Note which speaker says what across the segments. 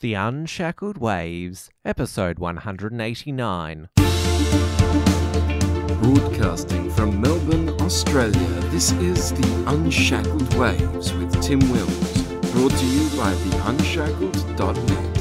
Speaker 1: The Unshackled Waves, episode 189.
Speaker 2: Broadcasting from Melbourne, Australia, this is The Unshackled Waves with Tim Wills, brought to you by theunshackled.net.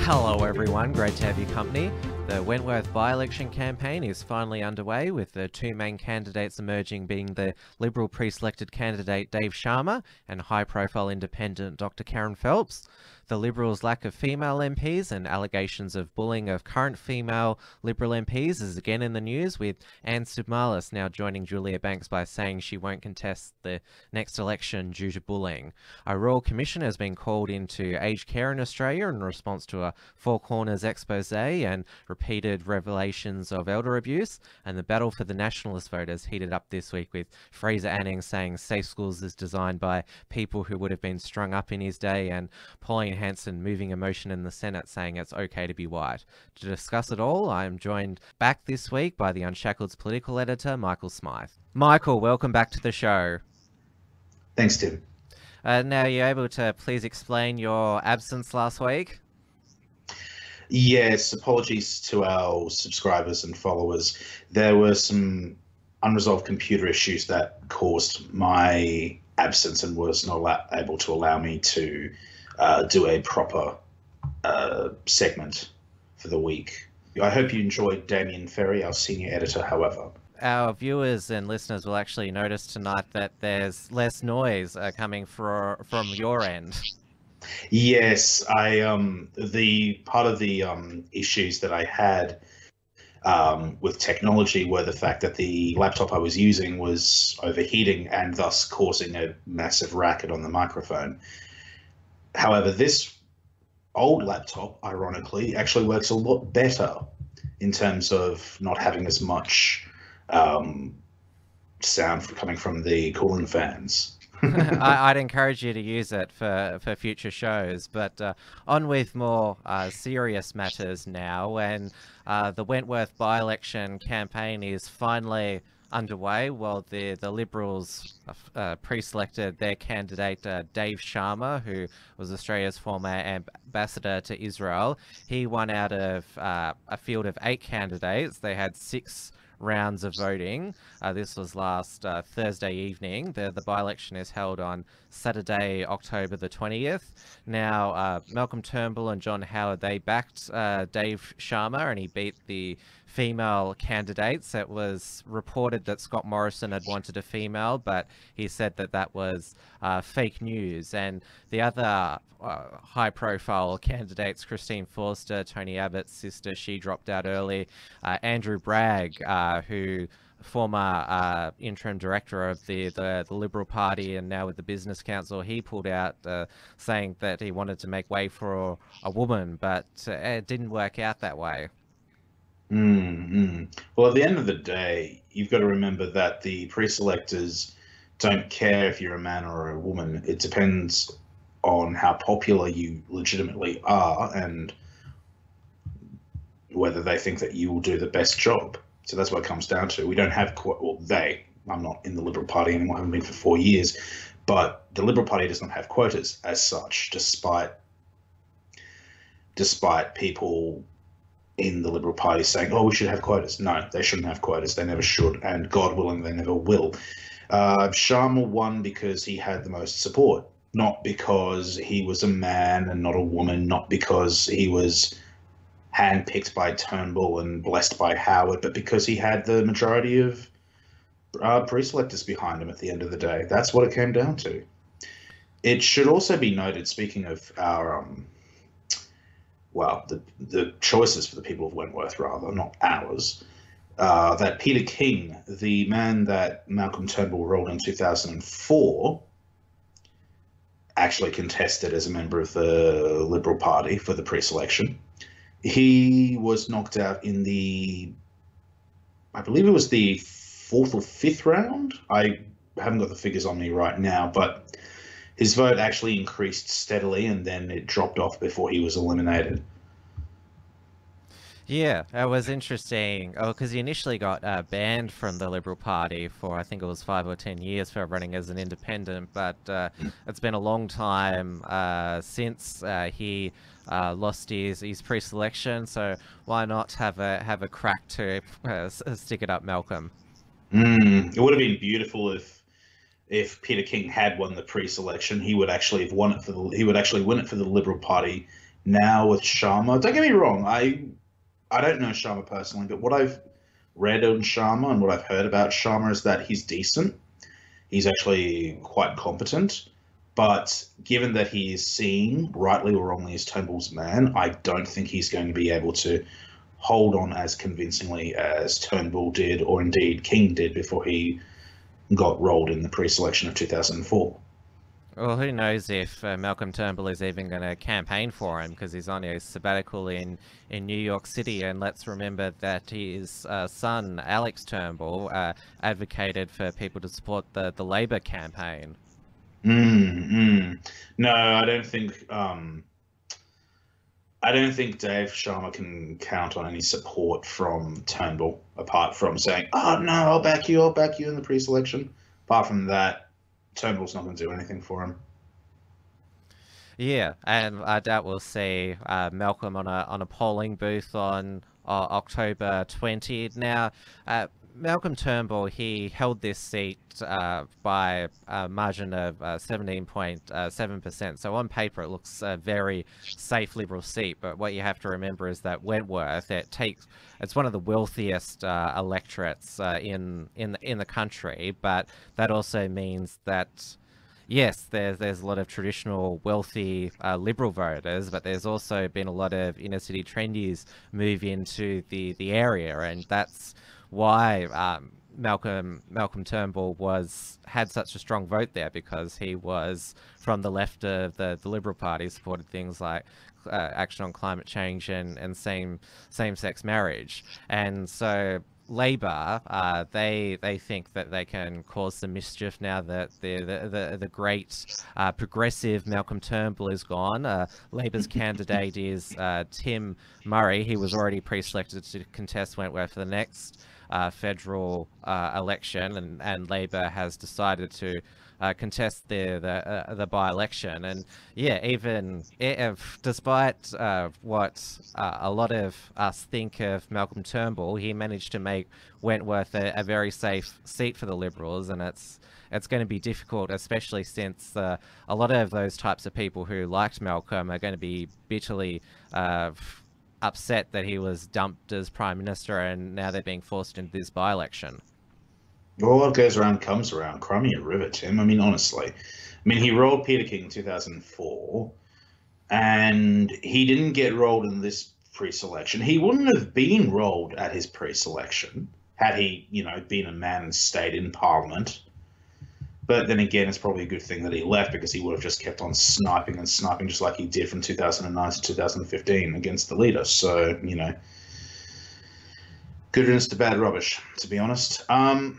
Speaker 1: Hello, everyone. Great to have your company. The Wentworth by election campaign is finally underway, with the two main candidates emerging being the Liberal pre selected candidate Dave Sharma and high profile independent Dr. Kerryn Phelps. The Liberals' lack of female MPs and allegations of bullying of current female Liberal MPs is again in the news, with Ann Sudmalis now joining Julia Banks by saying she won't contest the next election due to bullying. A Royal Commission has been called into aged care in Australia in response to a Four Corners expose and repeated revelations of elder abuse, and the battle for the nationalist vote has heated up this week with Fraser Anning saying Safe Schools is designed by people who would have been strung up in his day, and Pauline Hanson moving a motion in the Senate saying it's okay to be white. To discuss it all, I am joined back this week by the Unshackled's political editor, Michael Smyth. Michael, welcome back to the show.
Speaker 3: Thanks, Tim.
Speaker 1: Uh, now, are you able to please explain your absence last week?
Speaker 3: Yes, apologies to our subscribers and followers. There were some unresolved computer issues that caused my absence and was not able to allow me to uh, do a proper uh, segment for the week. I hope you enjoyed Damien Ferry, our senior editor, however.
Speaker 1: Our viewers and listeners will actually notice tonight that there's less noise uh, coming for, from your end.
Speaker 3: Yes, I um the part of the um issues that I had um, with technology were the fact that the laptop I was using was overheating and thus causing a massive racket on the microphone. However, this old laptop, ironically, actually works a lot better in terms of not having as much um, sound coming from the cooling fans.
Speaker 1: I, would encourage you to use it for, for future shows. But uh, on with more uh, serious matters now. And uh, the Wentworth by election campaign is finally underway. Well, the, the Liberals uh, pre selected their candidate, uh, Dave Sharma, who was Australia's former ambassador to Israel. He won out of uh, a field of eight candidates. They had six rounds of voting. Uh, this was last uh, Thursday evening. The, the by election is held on Saturday, October the 20th. Now, uh, Malcolm Turnbull and John Howard, they backed uh, Dave Sharma and he beat the female candidates. It was reported that Scott Morrison had wanted a female, but he said that that was uh, fake news. And the other uh, high profile candidates, Christine Forster, Tony Abbott's sister, she dropped out early. Uh, Andrew Bragg, uh, who former uh, interim director of the, the, the Liberal Party and now with the Business Council, he pulled out uh, saying that he wanted to make way for a, a woman, but uh, it didn't work out that way.
Speaker 3: Mm-hmm. Well, at the end of the day, you've got to remember that the pre-selectors don't care if you're a man or a woman. It depends on how popular you legitimately are and whether they think that you will do the best job. So that's what it comes down to. We don't have, well, they, I'm not in the Liberal Party anymore, I haven't been for four years, but the Liberal Party does not have quotas as such, despite despite people in the Liberal Party saying, oh, we should have quotas. No, they shouldn't have quotas. They never should. And God willing, they never will. Uh, Sharma won because he had the most support, not because he was a man and not a woman, not because he was handpicked by Turnbull and blessed by Howard, but because he had the majority of uh, pre-selectors behind him at the end of the day. That's what it came down to. It should also be noted, speaking of our um, well, the, the choices for the people of Wentworth, rather, not ours, uh, that Peter King, the man that Malcolm Turnbull rolled in 2004, actually contested as a member of the Liberal Party for the pre selection. He was knocked out in the, I believe it was the fourth or fifth round. I haven't got the figures on me right now, but his vote actually increased steadily and then it dropped off before he was eliminated.
Speaker 1: Yeah, that was interesting. Oh, because he initially got uh, banned from the Liberal Party for I think it was five or ten years for running as an independent, but uh, it's been a long time uh, since uh, he uh, lost his, his pre-selection. So why not have a have a crack to uh, stick it up, Malcolm?
Speaker 3: Mm, it would have been beautiful if if Peter King had won the pre-selection. He would actually have won it for the he would actually win it for the Liberal Party. Now with Sharma, don't get me wrong, I I don't know Sharma personally, but what I've read on Sharma and what I've heard about Sharma is that he's decent. He's actually quite competent. But given that he is seen, rightly or wrongly, as Turnbull's man, I don't think he's going to be able to hold on as convincingly as Turnbull did, or indeed King did, before he got rolled in the pre selection of 2004.
Speaker 1: Well, who knows if uh, Malcolm Turnbull is even going to campaign for him because he's on a sabbatical in, in New York City. And let's remember that his uh, son, Alex Turnbull, uh, advocated for people to support the, the Labor campaign.
Speaker 3: Mm, mm. No, I don't think. Um, I don't think Dave Sharma can count on any support from Turnbull apart from saying, "Oh no, I'll back you. I'll back you in the pre-selection." Apart from that, Turnbull's not going to do anything for him.
Speaker 1: Yeah, and I doubt we'll see uh, Malcolm on a on a polling booth on uh, October 20. Now, uh, Malcolm Turnbull he held this seat uh, by a margin of 17.7%. Uh, so on paper, it looks a very safe Liberal seat. But what you have to remember is that Wentworth it takes it's one of the wealthiest uh, electorates uh, in in in the country. But that also means that yes, there's there's a lot of traditional wealthy uh, liberal voters, but there's also been a lot of inner city trendies move into the the area, and that's why um, Malcolm Malcolm Turnbull was had such a strong vote there because he was from the left of the, the Liberal Party, supported things like uh, action on climate change and, and same same sex marriage, and so Labor, uh, they they think that they can cause some mischief now that the the the, the great uh, progressive Malcolm Turnbull is gone. Uh, Labor's candidate is uh, Tim Murray. He was already pre-selected to contest Wentworth for the next uh, federal uh, election, and, and Labor has decided to uh, contest the the, uh, the by-election. And yeah, even if, despite uh, what uh, a lot of us think of Malcolm Turnbull, he managed to make Wentworth a, a very safe seat for the Liberals, and it's it's going to be difficult, especially since uh, a lot of those types of people who liked Malcolm are going to be bitterly uh, upset that he was dumped as prime minister and now they're being forced into this by-election.
Speaker 3: Well, what goes around comes around. Crimea River, Tim. I mean, honestly. I mean, he rolled Peter King in 2004, and he didn't get rolled in this pre-selection. He wouldn't have been rolled at his pre-selection had he, you know, been a man and stayed in Parliament. But then again, it's probably a good thing that he left because he would have just kept on sniping and sniping just like he did from 2009 to 2015 against the leader. So, you know, good riddance to bad rubbish, to be honest. Um,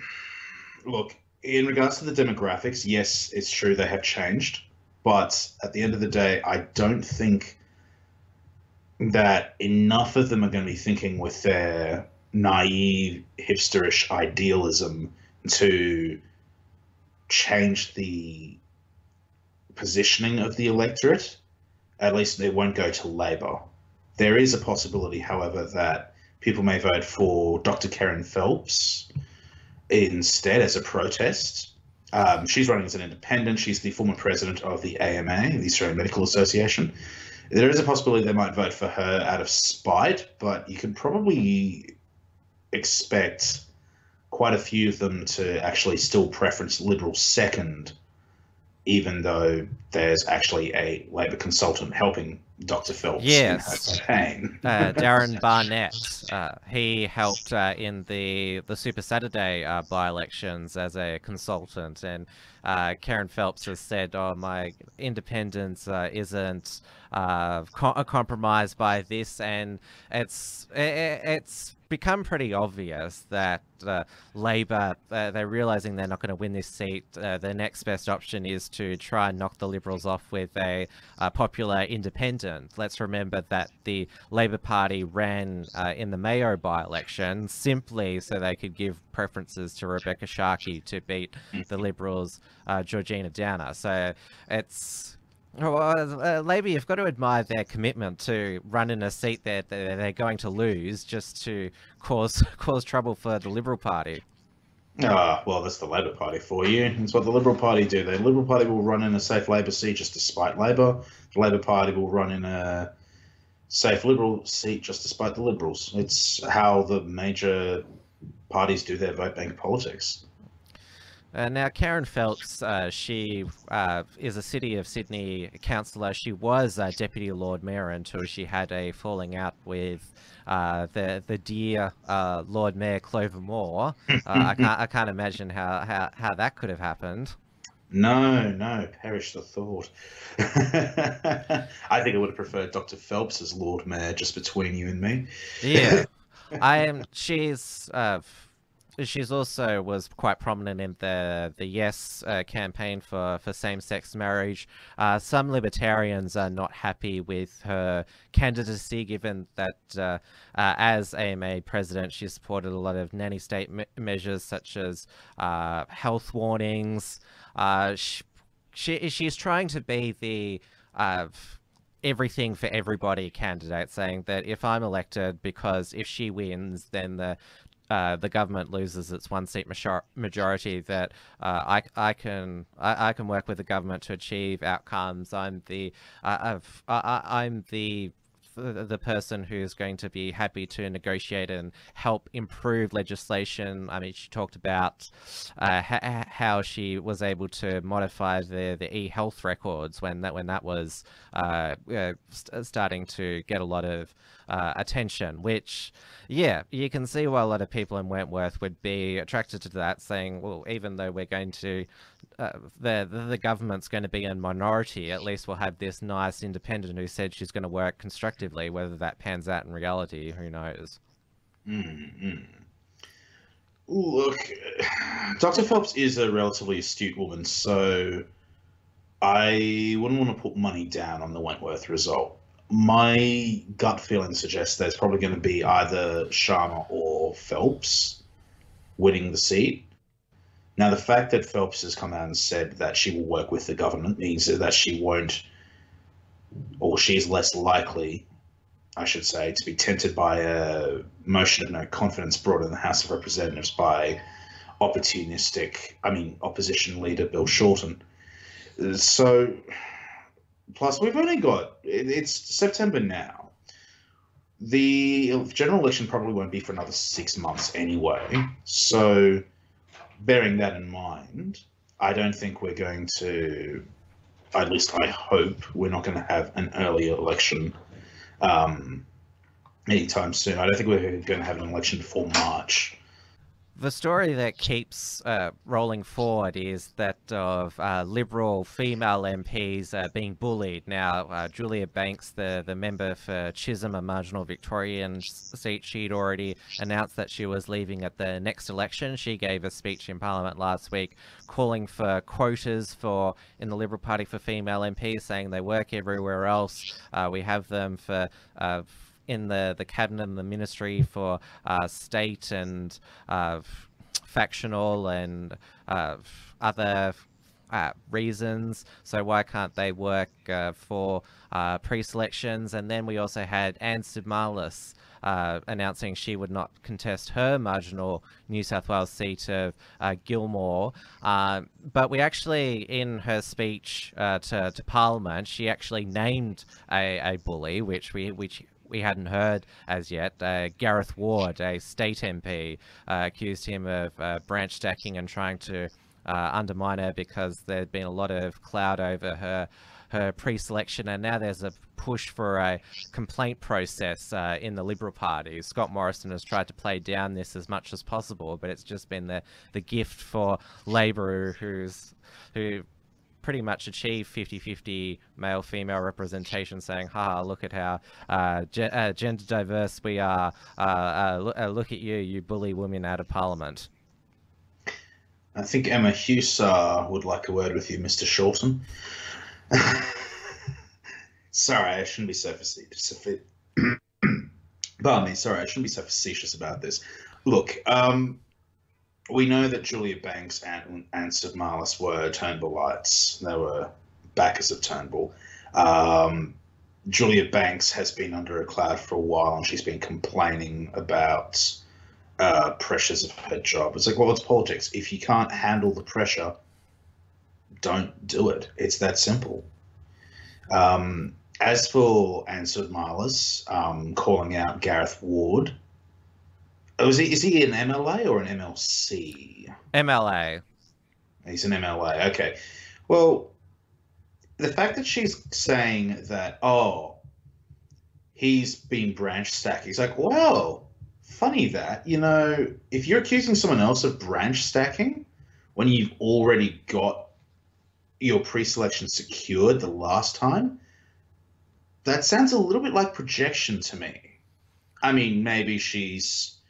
Speaker 3: look, in regards to the demographics, yes, it's true they have changed. But at the end of the day, I don't think that enough of them are going to be thinking with their naive, hipsterish idealism to change the positioning of the electorate, at least they won't go to Labor. There is a possibility, however, that people may vote for Dr. Kerryn Phelps instead as a protest. Um, she's running as an independent. She's the former president of the AMA, the Australian Medical Association. There is a possibility they might vote for her out of spite, but you can probably expect quite a few of them to actually still preference Liberal second, even though there's actually a Labor consultant helping Dr. Phelps
Speaker 1: yes.
Speaker 3: in her campaign.
Speaker 1: uh, Darren Barnett, uh, he helped uh, in the the Super Saturday uh, by-elections as a consultant, and uh, Kerryn Phelps has said, "Oh, my independence uh, isn't co- compromised by this," and it's it, it's become pretty obvious that uh, Labor, uh, they're realizing they're not going to win this seat. Uh, next best option is to try and knock the Liberals off with a popular independent. Let's remember that the Labor Party ran uh, in the Mayo by-election simply so they could give preferences to Rebekha Sharkie to beat the Liberals' uh, Georgina Downer. So it's well, uh, Labor, you've got to admire their commitment to run in a seat that they're going to lose just to cause cause trouble for the Liberal Party.
Speaker 3: Ah, well, that's the Labor Party for you. That's what the Liberal Party do. The Liberal Party will run in a safe Labor seat just to spite Labor. The Labor Party will run in a safe Liberal seat just to spite the Liberals. It's how the major parties do their vote bank politics.
Speaker 1: Uh, now, Kerryn Phelps, uh, she uh, is a City of Sydney councillor. She was a Deputy Lord Mayor until she had a falling out with uh, the the dear uh, Lord Mayor Clover Moore. Uh, I can't I can't imagine how, how, how that could have happened.
Speaker 3: No, no, perish the thought. I think I would have preferred Dr. Phelps as Lord Mayor, just between you and me.
Speaker 1: Yeah, I am. She's she's also was quite prominent in the the Yes uh, campaign for for same sex marriage. Uh, some libertarians are not happy with her candidacy, given that uh, uh as AMA president, she supported a lot of nanny state me measures such as uh, health warnings. Uh, she, she she's trying to be the everything for everybody candidate saying that if I'm elected because if she wins then the uh, the government loses its one seat majority, that uh, I, I can I, I, can work with the government to achieve outcomes. I'm the uh, I, am the the person who's going to be happy to negotiate and help improve legislation. I mean, she talked about uh, ha how she was able to modify the the e-health records when that when that was uh, uh, st starting to get a lot of uh, attention. Which, yeah, you can see why a lot of people in Wentworth would be attracted to that, saying, well, even though we're going to uh, the, the government's going to be in minority, at least we'll have this nice independent who said she's going to work constructively. Whether that pans out in reality, who knows?
Speaker 3: Mm-hmm. Look, Dr. Phelps is a relatively astute woman, so I wouldn't want to put money down on the Wentworth result. My gut feeling suggests there's probably going to be either Sharma or Phelps winning the seat. Now, the fact that Phelps has come out and said that she will work with the government means that she won't, or she's less likely, I should say, to be tempted by a motion of no confidence brought in the House of Representatives by opportunistic, I mean, opposition leader Bill Shorten. So, plus, we've only got, it's September now. The general election probably won't be for another six months anyway. So, bearing that in mind, I don't think we're going to, at least I hope, we're not going to have an early election um, anytime soon. I don't think we're going to have an election before March
Speaker 1: the story that keeps uh, rolling forward is that of uh, Liberal female MPs uh, being bullied. Now, uh, Julia Banks, the, the member for Chisholm, a marginal Victorian seat, she'd already announced that she was leaving at the next election. She gave a speech in Parliament last week calling for quotas for in the Liberal Party for female MPs, saying they work everywhere else. Uh, we have them for uh, in the, the cabinet and the ministry for uh, state and uh, factional and uh, other uh, reasons. So why can't they work uh, for uh, pre-selections? And then we also had Ann Sudmalis uh, announcing she would not contest her marginal New South Wales seat of uh, Gilmore. Uh, but we actually, in her speech to, to Parliament, she actually named a, a bully, which we which we hadn't heard as yet. Uh, Gareth Ward, a state MP, uh, accused him of uh, branch stacking and trying to uh, undermine her because there'd been a lot of cloud over her her pre-selection, and now there's a push for a complaint process uh, in the Liberal Party. Scott Morrison has tried to play down this as much as possible, but it's just been the the gift for Labor, who's who pretty much achieve 50-50 male-female representation, saying, "Ha, look at how uh, ge- uh, gender diverse we are. Uh, uh, look, uh, look at you, you bully women out of parliament."
Speaker 3: I think Emma Husar would like a word with you, Mr. Shorten. sorry, I shouldn't be so facetious. Pardon me, sorry, I shouldn't be so facetious about this. Look, um, we know that Julia Banks and, and Sudmalis were Turnbullites. They were backers of Turnbull. Um, Julia Banks has been under a cloud for a while and she's been complaining about uh, pressures of her job. It's like, well, it's politics. If you can't handle the pressure, don't do it. It's that simple. Um, as for Ann Sudmalis um, calling out Gareth Ward, oh, is he, is he an MLA or an MLC?
Speaker 1: MLA.
Speaker 3: He's an MLA. Okay. Well, the fact that she's saying that, oh, he's been branch stacking, he's like, well, funny that, you know, if you're accusing someone else of branch stacking when you've already got your pre selection secured the last time, that sounds a little bit like projection to me. I mean, maybe she's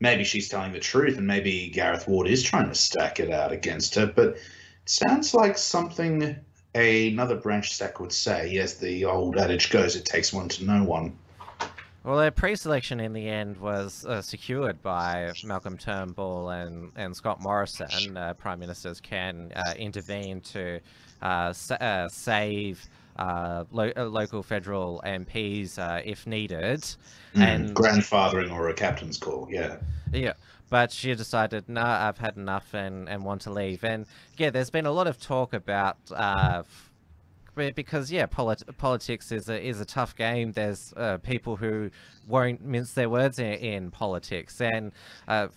Speaker 3: maybe she's telling the truth, and maybe Gareth Ward is trying to stack it out against her. But it sounds like something another branch stack would say. Yes, the old adage goes, "It takes one to know one."
Speaker 1: Well, their pre-selection in the end was uh, secured by Malcolm Turnbull and, and Scott Morrison. Uh, Prime Ministers can uh, intervene to uh, sa- uh, save uh, lo- local federal MPs uh, if needed.
Speaker 3: Mm, and grandfathering or a captain's call, yeah.
Speaker 1: Yeah. But she decided, no, nah, I've had enough and, and want to leave. And yeah, there's been a lot of talk about Uh, because yeah, polit- politics is a is a tough game. There's uh, people who won't mince their words in, in politics, and uh,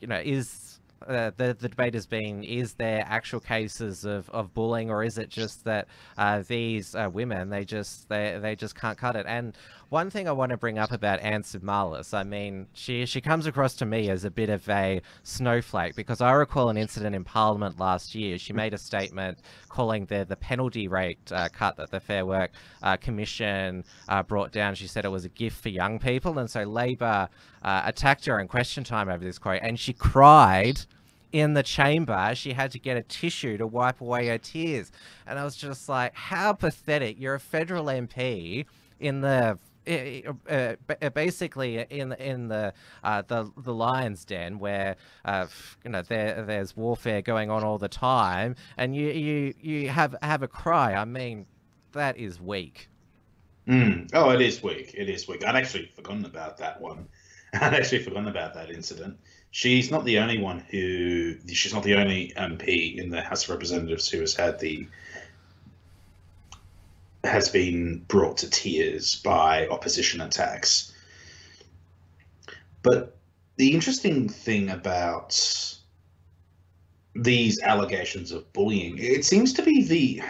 Speaker 1: you know, is uh, the, the debate has been is there actual cases of, of bullying or is it just that uh, these uh, women they just they, they just can't cut it? And one thing I want to bring up about Ann Sudmalis, I mean she she comes across to me as a bit of a snowflake because I recall an incident in Parliament last year she made a statement calling the the penalty rate uh, cut that the Fair Work uh, Commission uh, brought down she said it was a gift for young people and so Labor attacked her in question time over this quote and she cried in the chamber, she had to get a tissue to wipe away her tears. And I was just like, how pathetic. You're a federal MP in the uh, uh, basically in in the uh, the the lion's den where uh, you know there there's warfare going on all the time, and you you you have have a cry. I mean, that is weak.
Speaker 3: Mm. Oh, it is weak. It is weak. I'd actually forgotten about that one. I'd actually forgotten about that incident she's not the only one who she's not the only MP in the House of Representatives who has had the has been brought to tears by opposition attacks. But the interesting thing about these allegations of bullying, it seems to be the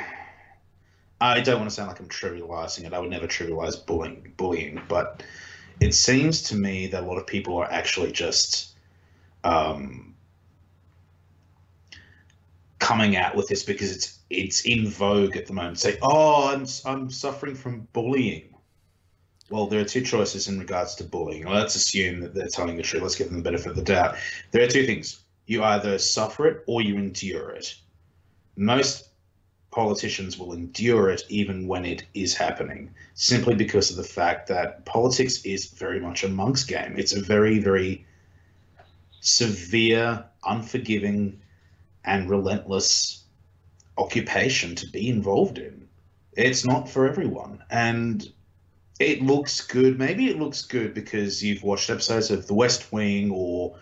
Speaker 3: I don't want to sound like I'm trivializing it. I would never trivialize bullying bullying, but it seems to me that a lot of people are actually just um, coming out with this because it's it's in vogue at the moment. Say, oh, I'm I'm suffering from bullying. Well, there are two choices in regards to bullying. Let's assume that they're telling the truth. Let's give them the benefit of the doubt. There are two things: you either suffer it or you endure it. Most politicians will endure it even when it is happening, simply because of the fact that politics is very much a monk's game. It's a very, very severe, unforgiving, and relentless occupation to be involved in. It's not for everyone. And it looks good. Maybe it looks good because you've watched episodes of The West Wing or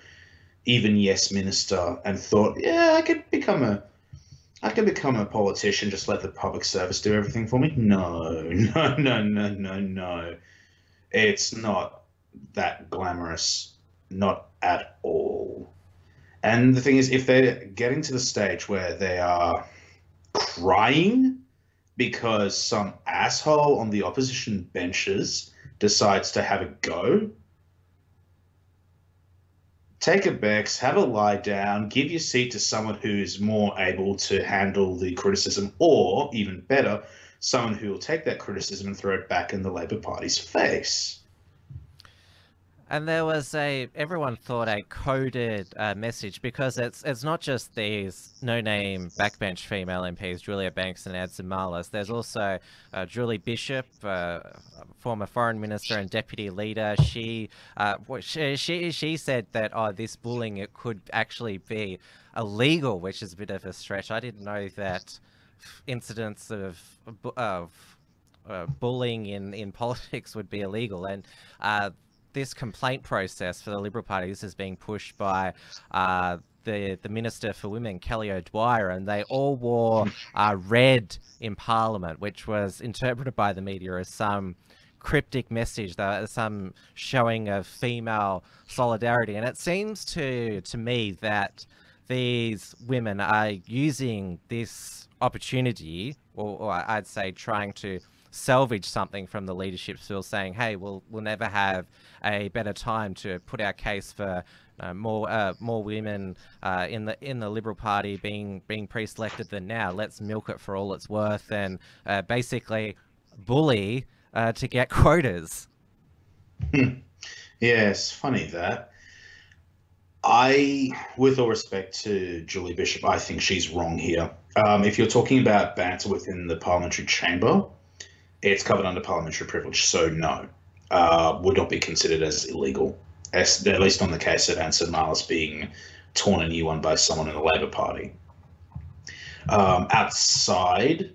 Speaker 3: even Yes Minister and thought, yeah, I could become a I can become a politician, just let the public service do everything for me. No, no, no, no, no, no. It's not that glamorous not at all. And the thing is, if they're getting to the stage where they are crying because some asshole on the opposition benches decides to have a go, take a Bex, have a lie down, give your seat to someone who's more able to handle the criticism, or even better, someone who will take that criticism and throw it back in the Labor Party's face.
Speaker 1: And there was a everyone thought a coded uh, message because it's it's not just these no-name backbench female MPs, Julia Banks and Ann Sudmalis. There's also uh, Julie Bishop, uh, former foreign minister and deputy leader. She, uh, she she she said that oh this bullying it could actually be illegal, which is a bit of a stretch. I didn't know that incidents of of uh, bullying in, in politics would be illegal. And uh, this complaint process for the Liberal Party, this is being pushed by uh, the the Minister for Women, Kelly O'Dwyer, and they all wore uh, red in Parliament, which was interpreted by the media as some cryptic message, that some showing of female solidarity. And it seems to to me that these women are using this opportunity, or, or I'd say trying to salvage something from the leadership still saying, hey, we'll, we'll never have a better time to put our case for uh, more uh, more women uh, in the in the Liberal Party being being pre-selected than now. Let's milk it for all it's worth and uh, basically bully uh, to get quotas.
Speaker 3: yes, funny that. I, with all respect to Julie Bishop, I think she's wrong here. Um, if you're talking about banter within the parliamentary chamber, it's covered under parliamentary privilege, so no, uh, would not be considered as illegal, as, at least on the case of Ann Sudmalis being torn a new one by someone in the Labor Party. Um, outside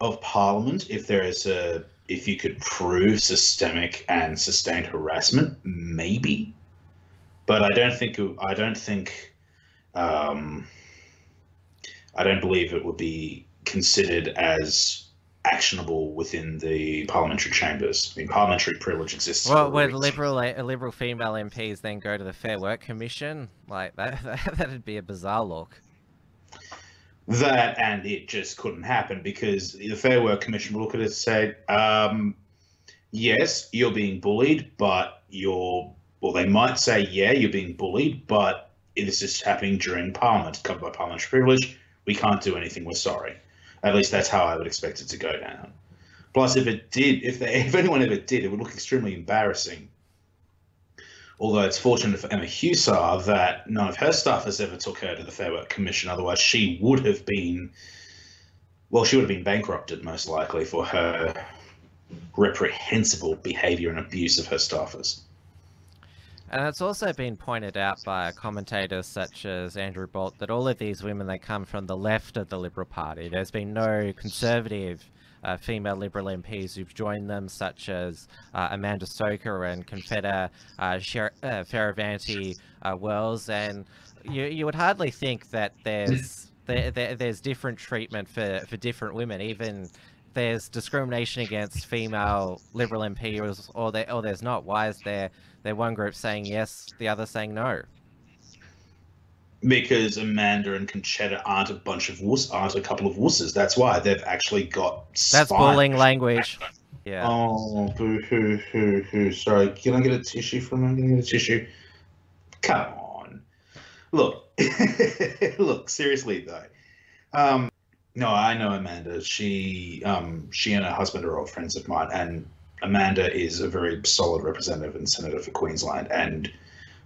Speaker 3: of Parliament, if there is a, if you could prove systemic and sustained harassment, maybe, but I don't think I don't think um, I don't believe it would be considered as actionable within the parliamentary chambers. I mean, parliamentary privilege exists.
Speaker 1: Well, when liberal liberal female MPs then go to the Fair Work Commission, like that, that'd be a bizarre look.
Speaker 3: That and it just couldn't happen because the Fair Work Commission will look at it and say, um, "Yes, you're being bullied, but you're." Well, they might say, "Yeah, you're being bullied, but this is happening during Parliament, covered by parliamentary privilege. We can't do anything. We're sorry." At least that's how I would expect it to go down. Plus, if it did, if they, if anyone ever did, it would look extremely embarrassing. Although it's fortunate for Emma Husar that none of her staff has ever took her to the Fair Work Commission. Otherwise, she would have been, well, she would have been bankrupted most likely for her reprehensible behaviour and abuse of her staffers.
Speaker 1: And it's also been pointed out by commentators such as Andrew Bolt that all of these women, they come from the left of the Liberal Party. There's been no conservative uh, female Liberal MPs who've joined them, such as uh, Amanda Stoker and Concetta uh, Sher- uh, Fierravanti uh, Wells. And you, you would hardly think that there's there, there, there's different treatment for, for different women, even there's discrimination against female Liberal MPs or, there, or there's not. Why is there they're one group saying yes, the other saying no.
Speaker 3: Because Amanda and Concetta aren't a bunch of wuss, aren't a couple of wusses. That's why they've actually got.
Speaker 1: That's bullying language. Yeah.
Speaker 3: Oh, boo hoo hoo hoo. Sorry, can I get a tissue from him? Can I get a tissue? Come on. Look, look. Seriously though, um, no, I know Amanda. She, um, she and her husband are old friends of mine, and Amanda is a very solid representative and senator for Queensland, and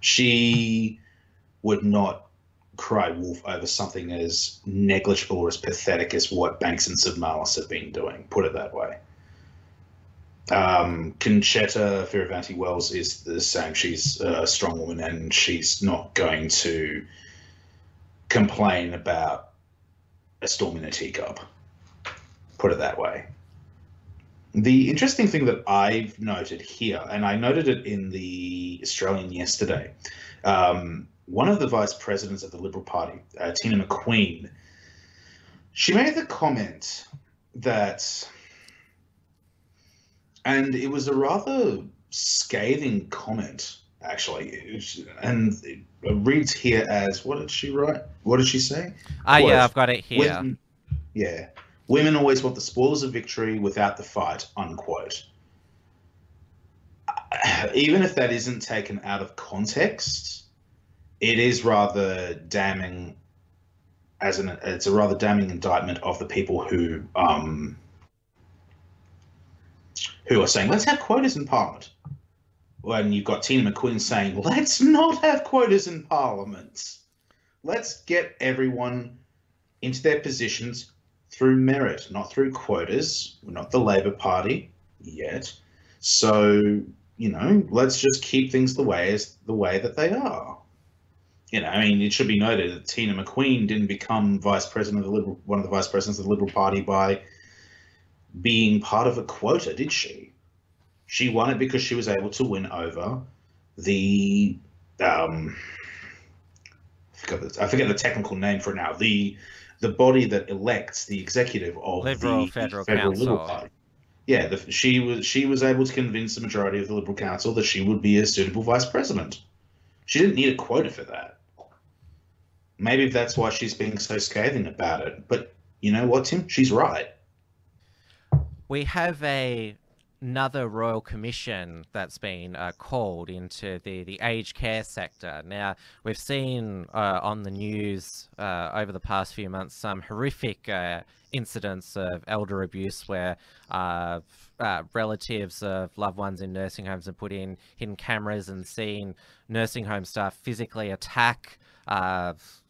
Speaker 3: she would not cry wolf over something as negligible or as pathetic as what Banks and Sudmalis have been doing. Put it that way. Um, Concetta Fierravanti Wells is the same. She's a strong woman, and she's not going to complain about a storm in a teacup. Put it that way. The interesting thing that I've noted here, and I noted it in the Australian yesterday, um, one of the vice presidents of the Liberal Party, uh, Teena McQueen, she made the comment that, and it was a rather scathing comment, actually, and it reads here as what did she write? What did she say?
Speaker 1: Ah, uh, yeah, I've got it here.
Speaker 3: When, yeah. Women always want the spoils of victory without the fight, unquote. Even if that isn't taken out of context, it is rather damning as an it's a rather damning indictment of the people who um, who are saying let's have quotas in parliament when you've got Teena McQueen saying let's not have quotas in parliament let's get everyone into their positions through merit not through quotas we're not the Labor Party yet so you know let's just keep things the way as the way that they are you know, I mean, it should be noted that Teena McQueen didn't become vice president of the Liberal, one of the vice presidents of the Liberal Party by being part of a quota, did she? She won it because she was able to win over the um, I forget the, I forget the technical name for it now. The the body that elects the executive of
Speaker 1: Liberal
Speaker 3: the
Speaker 1: Federal Council.
Speaker 3: Liberal Party. Yeah, the, she was she was able to convince the majority of the Liberal Council that she would be a suitable vice president. She didn't need a quota for that. Maybe that's why she's being so scathing about it. But you know what, Tim? She's right.
Speaker 1: We have a another royal commission that's been uh, called into the, the aged care sector. Now, we've seen uh, on the news uh, over the past few months some horrific uh, incidents of elder abuse where uh, uh, relatives of loved ones in nursing homes have put in hidden cameras and seen nursing home staff physically attack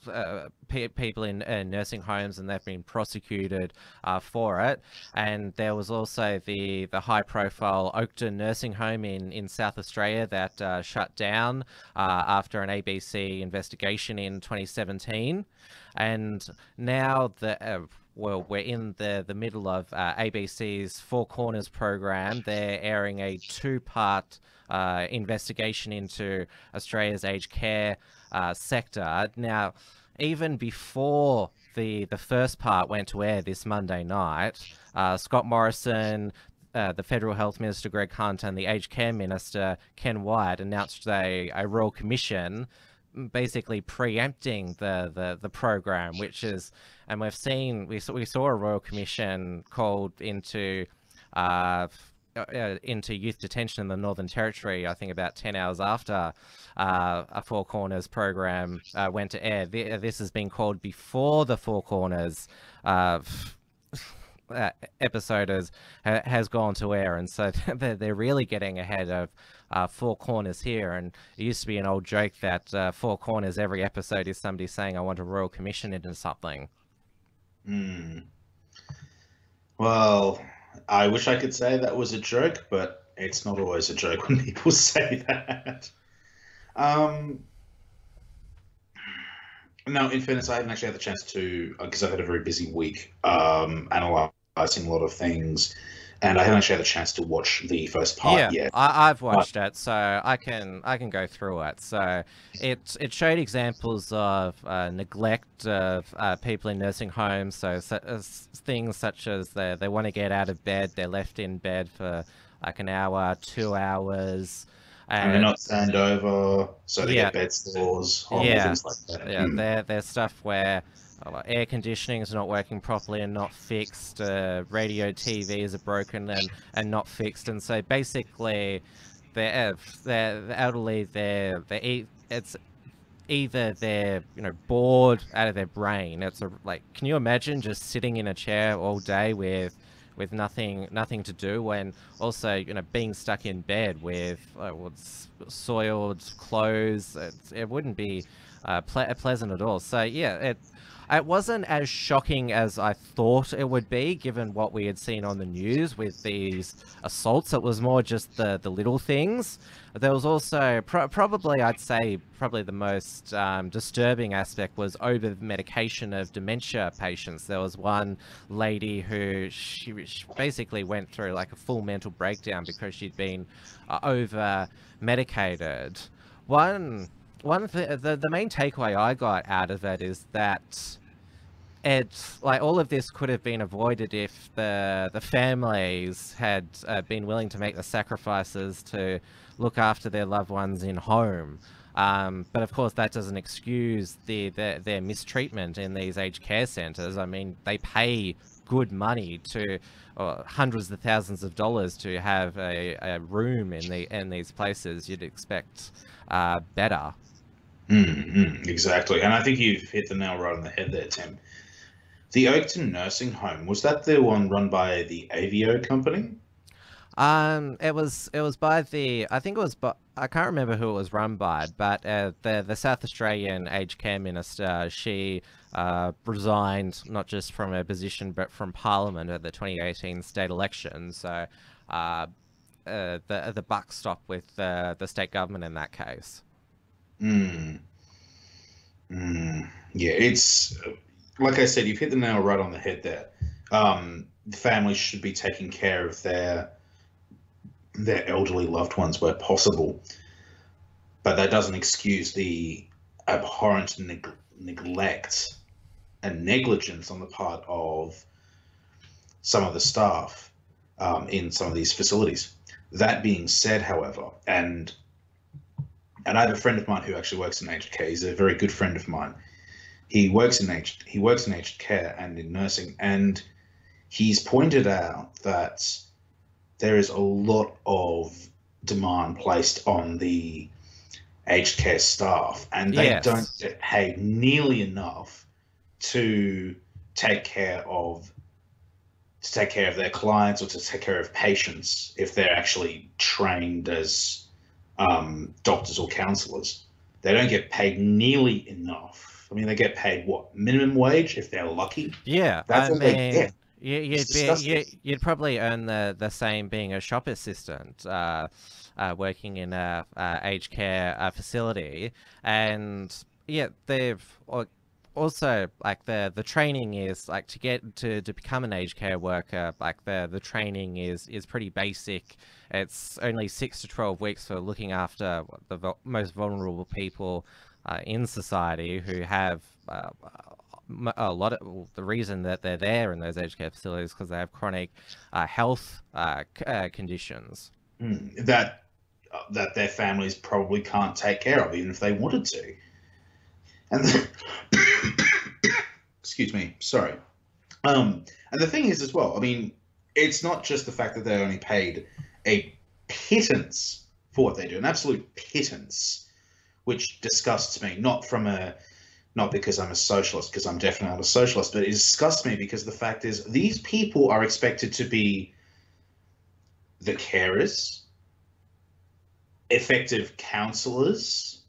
Speaker 1: uh, pe people in uh, nursing homes and they've been prosecuted uh, for it. And there was also the, the high profile Oakden nursing home in, in South Australia that uh, shut down uh, after an ABC investigation in 2017. And now the well, we're in the, the middle of uh, ABC's Four Corners program. They're airing a two part uh, investigation into Australia's aged care uh, sector. Now, even before the the first part went to air this Monday night, uh, Scott Morrison, uh, the Federal Health Minister Greg Hunt, and the Aged Care Minister Ken Wyatt announced a, a royal commission basically preempting the, the, the program, which is, and we've seen, we saw, we saw a royal commission called into uh, uh, uh, into youth detention in the Northern Territory, I think about 10 hours after uh, a Four Corners program uh, went to air. Uh, this has been called before the Four Corners uh, episode has, has gone to air. And so they're really getting ahead of Four Corners here. And it used to be an old joke that Four Corners every episode is somebody saying, I want a royal commission into something.
Speaker 3: Hmm. Well, I wish I could say that was a joke, but it's not always a joke when people say that. Um, no, in fairness, I haven't actually had the chance to, because I've had a very busy week um, analyzing a lot of things and I haven't actually had a chance to watch the first part
Speaker 1: yeah,
Speaker 3: yet.
Speaker 1: I, have watched but... it, so I can I can go through it. So it it showed examples of uh, neglect of uh, people in nursing homes. So, so uh, things such as they they want to get out of bed, they're left in bed for like an hour, two hours.
Speaker 3: And, and they're not turned over, so they yeah. get bed sores, yeah. things like that.
Speaker 1: Yeah, mm. they're, they're stuff where air conditioning is not working properly and not fixed. Uh, radio TVs are broken and, and not fixed. And so basically, they're, they're the elderly. They're they it's either they're you know bored out of their brain. It's a, like can you imagine just sitting in a chair all day with with nothing nothing to do and also you know being stuck in bed with uh, soiled clothes it, it wouldn't be uh, ple pleasant at all so yeah it it wasn't as shocking as I thought it would be, given what we had seen on the news with these assaults. It was more just the, the little things. There was also, pro probably, I'd say, probably the most um, disturbing aspect was over medication of dementia patients. There was one lady who she, she basically went through like a full mental breakdown because she'd been uh, over medicated. One one th- the the main takeaway I got out of it is that it's like all of this could have been avoided if the the families had uh, been willing to make the sacrifices to look after their loved ones in home. Um, but of course, that doesn't excuse the, the, their mistreatment in these aged care centres. I mean, they pay good money to uh, hundreds of thousands of dollars to have a, a room in the in these places. You'd expect uh, better.
Speaker 3: Mm, exactly. And I think you've hit the nail right on the head there, Tim. The Oakden Nursing Home, was that the one run by the Avio company?
Speaker 1: Um, it was it was by the I think it was by I can't remember who it was run by, but uh, the the South Australian aged care minister she uh, resigned not just from her position but from Parliament at the 2018 state election. So uh, uh, the the buck stopped with the the state government in that case.
Speaker 3: Mm. Mm. Yeah, it's like I said, you've hit the nail right on the head there. Um, families should be taking care of their their elderly loved ones where possible, but that doesn't excuse the abhorrent neg- neglect and negligence on the part of some of the staff um, in some of these facilities. That being said, however, and and I have a friend of mine who actually works in aged care. He's a very good friend of mine. He works in aged he works in aged care and in nursing, and he's pointed out that there is a lot of demand placed on the aged care staff, and they
Speaker 1: Yes.
Speaker 3: don't get paid nearly enough to take care of to take care of their clients or to take care of patients if they're actually trained as um, doctors or counselors. They don't get paid nearly enough. I mean, they get paid what minimum wage if they're lucky.
Speaker 1: Yeah,
Speaker 3: That's
Speaker 1: I
Speaker 3: they
Speaker 1: mean,
Speaker 3: get.
Speaker 1: you, you'd be you, you'd probably earn the the same being a shop assistant, uh, uh, working in a uh, aged care uh, facility, and yeah, they've al- also like the the training is like to get to to become an aged care worker. Like the the training is is pretty basic. It's only six to twelve weeks for looking after the vul- most vulnerable people uh, in society who have uh, a lot of well, the reason that they're there in those aged care facilities because they have chronic uh, health uh, c- uh, conditions.
Speaker 3: Mm, that uh, that their families probably can't take care of, even if they wanted to. And excuse me, sorry. Um, and the thing is, as well, I mean, it's not just the fact that they're only paid a pittance for what they do, an absolute pittance, which disgusts me. Not from a not because I'm a socialist, because I'm definitely not a socialist, but it disgusts me because the fact is these people are expected to be the carers, effective counselors,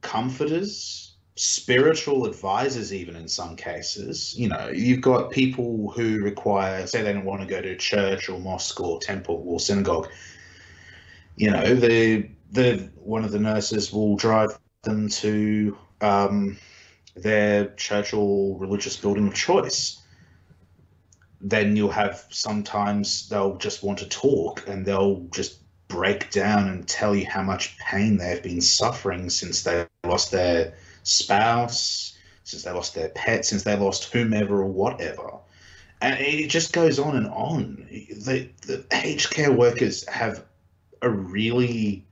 Speaker 3: comforters, spiritual advisors, even in some cases. You know, you've got people who require, say, they don't want to go to church or mosque or temple or synagogue. You know, the the one of the nurses will drive them to um, their church or religious building of choice then you'll have sometimes they'll just want to talk and they'll just break down and tell you how much pain they've been suffering since they lost their spouse, since they lost their pet, since they lost whomever or whatever. And it just goes on and on. The, the aged care workers have a really,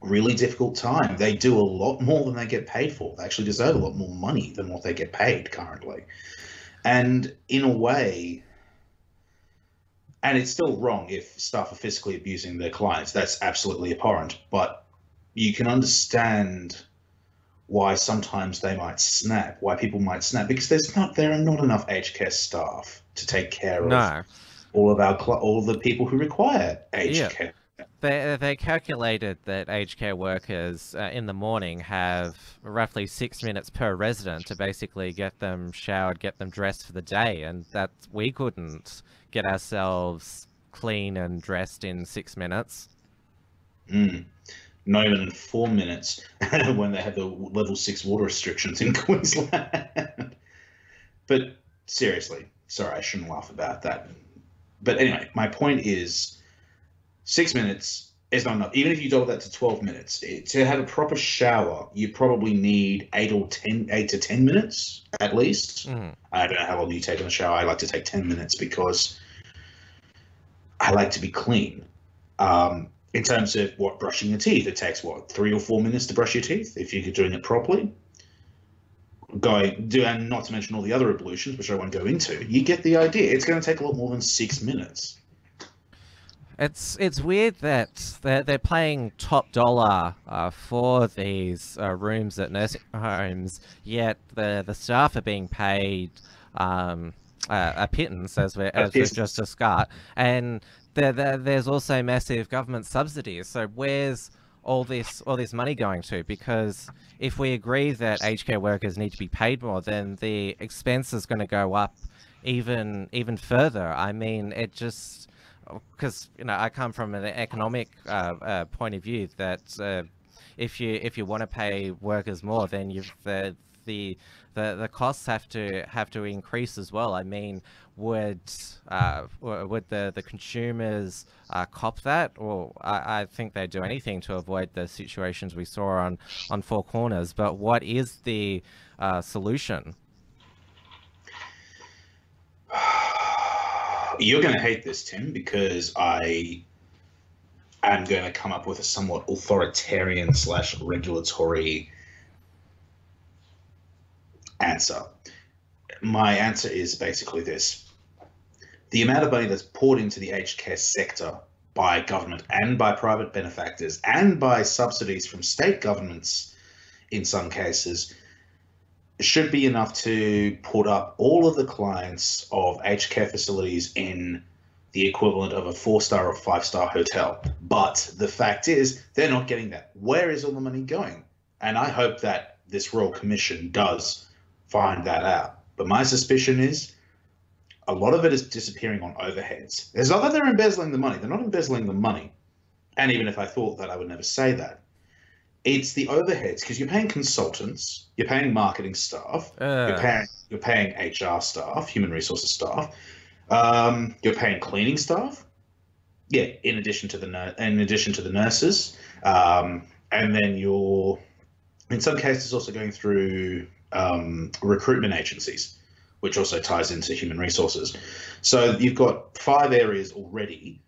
Speaker 3: really difficult time. They do a lot more than they get paid for. They actually deserve a lot more money than what they get paid currently. And in a way, and it's still wrong if staff are physically abusing their clients. That's absolutely abhorrent. But you can understand why sometimes they might snap, why people might snap, because there's not there are not enough aged care staff to take care of all of our cl- all the people who require aged
Speaker 1: Yeah.
Speaker 3: care.
Speaker 1: they they calculated that aged care workers uh, in the morning have roughly six minutes per resident to basically get them showered, get them dressed for the day, and that we couldn't get ourselves clean and dressed in six minutes.
Speaker 3: Mm. Not even in four minutes when they have the level six water restrictions in Queensland. but seriously, sorry, I shouldn't laugh about that. But anyway, my point is six minutes is not enough. Even if you double that to 12 minutes, it, to have a proper shower, you probably need eight or 10, eight to 10 minutes at least.
Speaker 1: Mm.
Speaker 3: I don't know how long you take in the shower. I like to take 10 minutes because I like to be clean. Um, in terms of what brushing your teeth, it takes what three or four minutes to brush your teeth if you're doing it properly. Going do and not to mention all the other ablutions, which I won't go into. You get the idea. It's going to take a lot more than six minutes.
Speaker 1: It's it's weird that they're, they're paying top dollar uh, for these uh, rooms at nursing homes, yet the the staff are being paid um, uh, a pittance, as we as we just discussed, and there, there, there's also massive government subsidies. So where's all this all this money going to? Because if we agree that aged care workers need to be paid more, then the expense is going to go up even even further. I mean, it just because you know I come from an economic uh, uh, point of view that uh, if you if you want to pay workers more, then you've the the the the costs have to have to increase as well. I mean, would uh, would the the consumers uh, cop that, or I, I think they'd do anything to avoid the situations we saw on on Four Corners. But what is the uh, solution?
Speaker 3: You're going to hate this, Tim, because I am going to come up with a somewhat authoritarian slash regulatory answer. My answer is basically this. The amount of money that's poured into the aged care sector by government and by private benefactors and by subsidies from state governments in some cases should be enough to put up all of the clients of aged care facilities in the equivalent of a four star or five star hotel. But the fact is, they're not getting that. Where is all the money going? And I hope that this Royal Commission does find that out. But my suspicion is a lot of it is disappearing on overheads. It's not that they're embezzling the money, they're not embezzling the money. And even if I thought that, I would never say that. It's the overheads because you're paying consultants, you're paying marketing staff, uh. you're paying you're paying HR staff, human resources staff, um, you're paying cleaning staff. Yeah, in addition to the in addition to the nurses, um, and then you're in some cases also going through um, recruitment agencies, which also ties into human resources. So you've got five areas already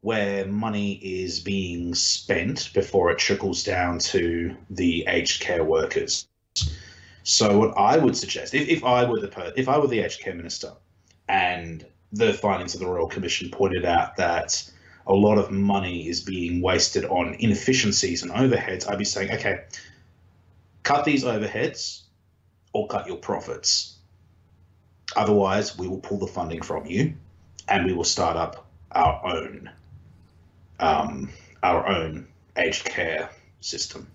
Speaker 3: where money is being spent before it trickles down to the aged care workers. So what I would suggest, if, if I were the if I were the aged care minister, and the findings of the Royal Commission pointed out that a lot of money is being wasted on inefficiencies and overheads, I'd be saying, okay, cut these overheads, or cut your profits. Otherwise, we will pull the funding from you and we will start up our own um, our own aged care system.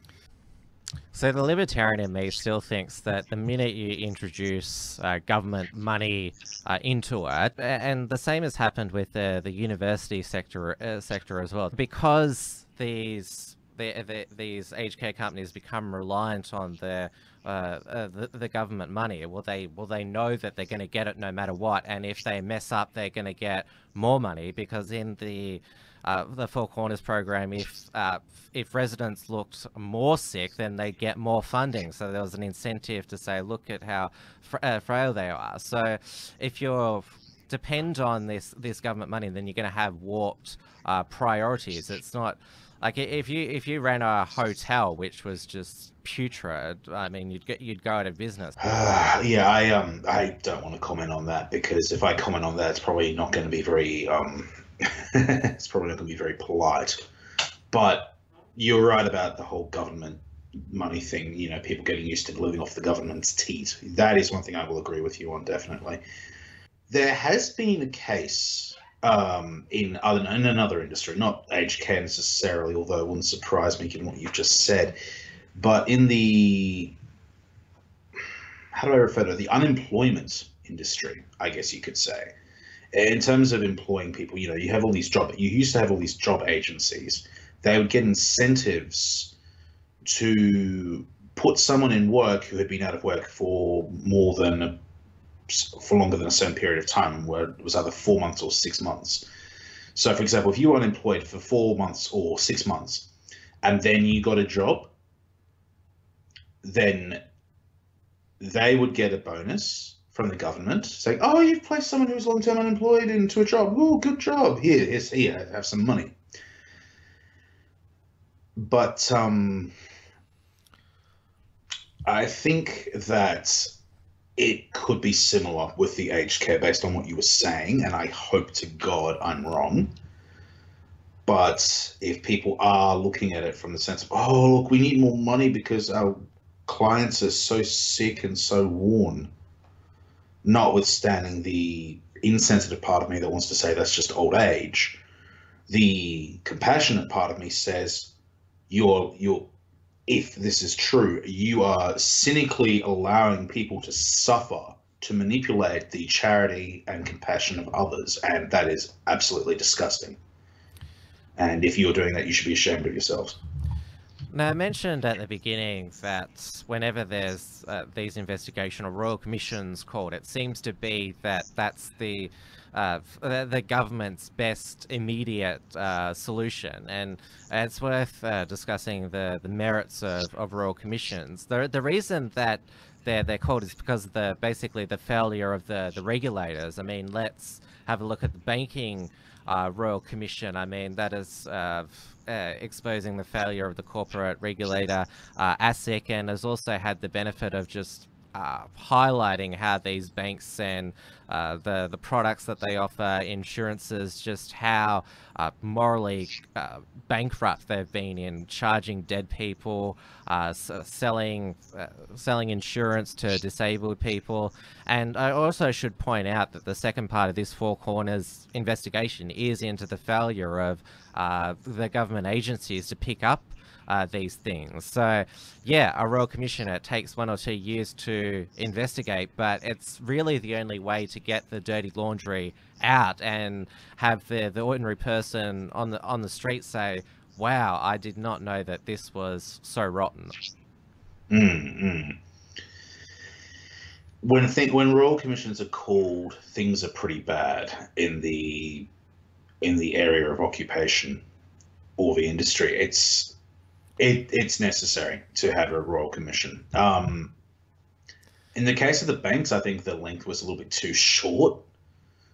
Speaker 1: So the libertarian in me still thinks that the minute you introduce uh, government money uh, into it, and the same has happened with the the university sector uh, sector as well, because these the, the, these aged care companies become reliant on their uh, uh, the, the, government money? Will they will they know that they're going to get it no matter what? And if they mess up, they're going to get more money because in the uh, the Four Corners program, if uh, if residents looked more sick, then they get more funding. So there was an incentive to say, look at how fra uh, frail they are. So if you're depend on this this government money, then you're going to have warped uh, priorities. It's not like if you if you ran a hotel which was just putrid, I mean, you'd get you'd go out of business.
Speaker 3: Uh, yeah, I um I don't want to comment on that because if I comment on that, it's probably not going to be very um it's probably not going to be very polite. But you're right about the whole government money thing. You know, people getting used to living off the government's teat. That is one thing I will agree with you on definitely. There has been a case um, in other in another industry, not aged care necessarily, although it wouldn't surprise me given what you've just said, but in the how do I refer to it? the unemployment industry, I guess you could say. In terms of employing people, you know, you have all these job you used to have all these job agencies. They would get incentives to put someone in work who had been out of work for more than a for longer than a certain period of time, where it was either four months or six months. So, for example, if you were unemployed for four months or six months, and then you got a job, then they would get a bonus from the government saying, "Oh, you've placed someone who's long-term unemployed into a job. Oh, good job. Here, here's here, have some money." But um, I think that it could be similar with the aged care based on what you were saying, and I hope to God I'm wrong. But if people are looking at it from the sense of, oh, look, we need more money because our clients are so sick and so worn, notwithstanding the insensitive part of me that wants to say that's just old age, the compassionate part of me says, you're, you're, if this is true, you are cynically allowing people to suffer to manipulate the charity and compassion of others, and that is absolutely disgusting. And if you're doing that, you should be ashamed of yourselves.
Speaker 1: Now, I mentioned at the beginning that whenever there's uh, these investigation or royal commissions called, it seems to be that that's the uh, the government's best immediate uh, solution, and it's worth uh, discussing the the merits of, of royal commissions. The the reason that they're they're called is because of the basically the failure of the the regulators. I mean, let's have a look at the banking uh, royal commission. I mean, that is uh, uh, exposing the failure of the corporate regulator uh, ASIC and has also had the benefit of just uh, highlighting how these banks and uh, the the products that they offer, insurances, just how uh, morally uh, bankrupt they've been in charging dead people, uh, selling uh, selling insurance to disabled people, and I also should point out that the second part of this Four Corners investigation is into the failure of the government agencies to pick up uh, these things. So, yeah, a royal commissioner takes one or two years to investigate, but it's really the only way to get the dirty laundry out and have the, the ordinary person on the on the street say, "Wow, I did not know that this was so rotten."
Speaker 3: Mm-hmm. When think when royal commissions are called, things are pretty bad in the in the area of occupation or the industry. It's it, it's necessary to have a royal commission. Um, in the case of the banks, I think the length was a little bit too short.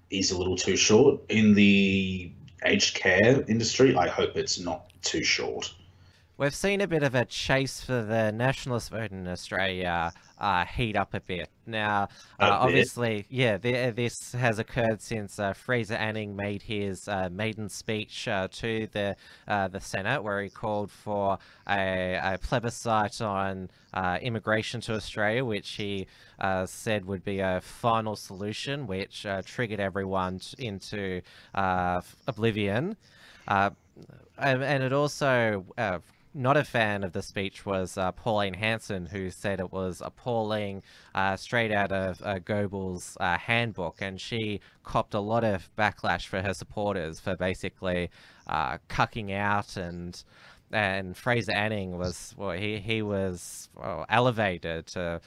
Speaker 3: Is a little too short. In the aged care industry, I hope it's not too short.
Speaker 1: We've seen a bit of a chase for the nationalist vote in Australia uh, heat up a bit. Now, uh, obviously, yeah, the, this has occurred since uh, Fraser Anning made his uh, maiden speech uh, to the uh, the Senate, where he called for a, a plebiscite on immigration to Australia, which he said would be a final solution, which triggered everyone into oblivion. and it also not a fan of the speech was uh, Pauline Hanson, who said it was appalling, uh, straight out of uh, Goebbels' uh, handbook, and she copped a lot of backlash for her supporters for basically uh, cucking out and and Fraser Anning was well, he he was well, elevated to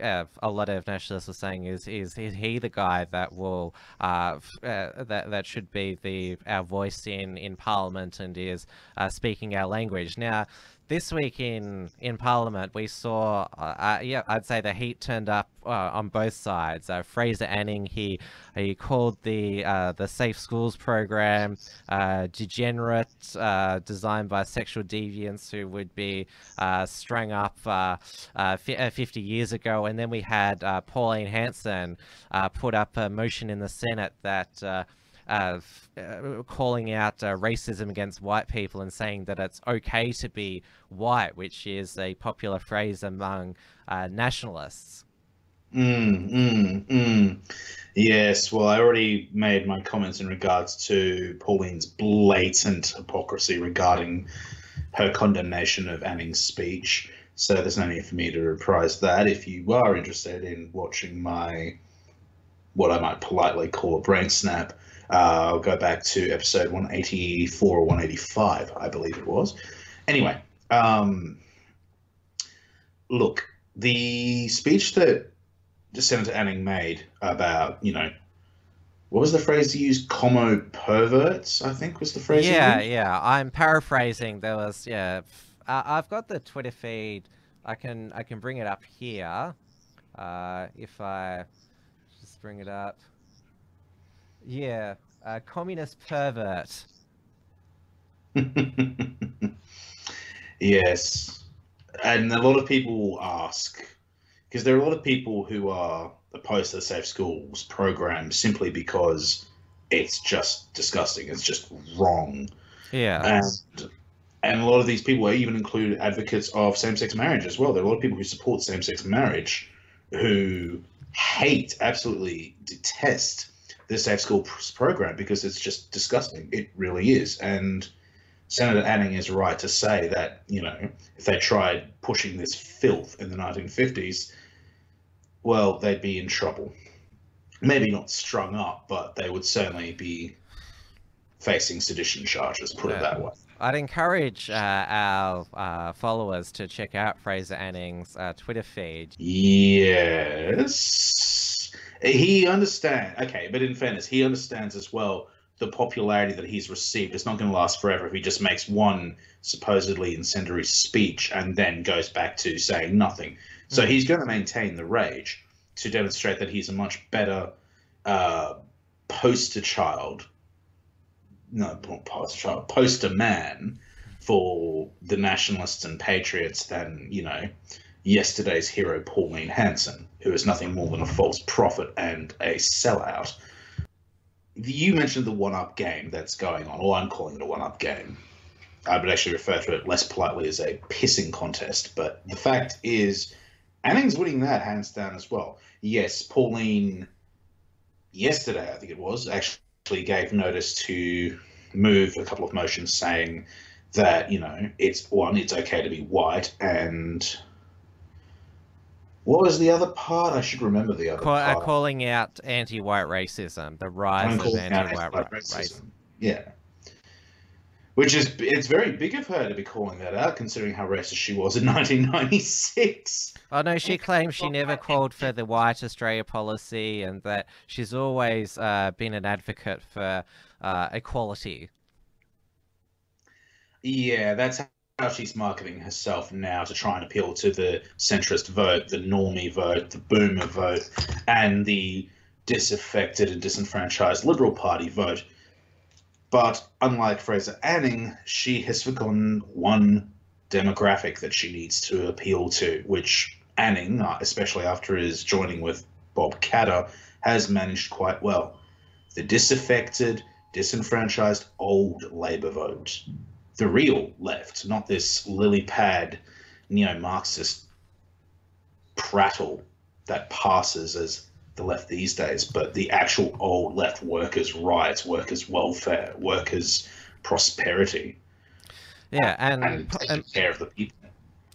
Speaker 1: uh, a lot of nationalists were saying is is is he the guy that will uh, uh, that that should be the our voice in in Parliament and is uh, speaking our language? Now this week in in Parliament, we saw, uh, uh, yeah, I'd say the heat turned up uh, on both sides. Uh, Fraser Anning, he he called the uh, the Safe Schools program uh, degenerate, designed by sexual deviants who would be strung up 50 years ago, and then we had Pauline Hanson put up a motion in the Senate that uh, calling out uh, racism against white people and saying that it's okay to be white, which is a popular phrase among uh, nationalists.
Speaker 3: Mm, mm, mm. Yes, well, I already made my comments in regards to Pauline's blatant hypocrisy regarding her condemnation of Anning's speech. So there's no need for me to reprise that. If you are interested in watching my, what I might politely call a brain snap, I'll go back to episode 184 or 185, I believe it was. Anyway, um, look, the speech that Senator Anning made about, you know, what was the phrase he used? Como perverts, I think was the phrase.
Speaker 1: Yeah, yeah. I'm paraphrasing. There was, yeah. Uh, I've got the Twitter feed. I can I can bring it up here. Uh, if I just bring it up. Yeah, a communist pervert.
Speaker 3: yes. And a lot of people ask, because there are a lot of people who are opposed to the Safe Schools program simply because it's just disgusting. It's just wrong.
Speaker 1: Yeah.
Speaker 3: And and a lot of these people even include advocates of same-sex marriage as well. There are a lot of people who support same-sex marriage who hate, absolutely detest the safe school program because it's just disgusting. It really is. And Senator Anning is right to say that, you know, if they tried pushing this filth in the 1950s, well, they'd be in trouble. Maybe not strung up, but they would certainly be facing sedition charges, put it that way.
Speaker 1: I'd encourage uh, our uh, followers to check out Fraser Anning's uh, Twitter feed.
Speaker 3: Yes. He understands. Okay, but in fairness, he understands as well the popularity that he's received It's not going to last forever if he just makes one supposedly incendiary speech and then goes back to saying nothing. So mm. he's going to maintain the rage to demonstrate that he's a much better uh, poster child no, poster child, poster man for the nationalists and patriots than, you know, yesterday's hero Pauline Hanson, who is nothing more than a false prophet and a sellout. You mentioned the one up game that's going on, or I'm calling it a one up game. I would actually refer to it less politely as a pissing contest, but the fact is, Anning's winning that hands down as well. Yes, Pauline, yesterday, I think it was, actually gave notice to move a couple of motions saying that you know it's one it's okay to be white and what was the other part? I should remember the other Call, uh,
Speaker 1: part. calling out anti-white racism, the rise of anti-white racism. racism.
Speaker 3: Yeah, which is it's very big of her to be calling that out, considering how racist she was in 1996. Oh
Speaker 1: no, she claims she never called for the White Australia policy, and that she's always uh, been an advocate for uh, equality.
Speaker 3: Yeah, that's she's marketing herself now to try and appeal to the centrist vote, the normie vote, the boomer vote, and the disaffected and disenfranchised Liberal Party vote but unlike Fraser Anning, she has forgotten one demographic that she needs to appeal to, which Anning, uh, especially after his joining with Bob Katter, has managed quite well. The disaffected, disenfranchised old Labor vote. The real left, not this lily pad neo Marxist prattle that passes as the left these days, but the actual old left workers' rights, workers' welfare, workers' prosperity.
Speaker 1: Yeah, and,
Speaker 3: and taking and, care of the people.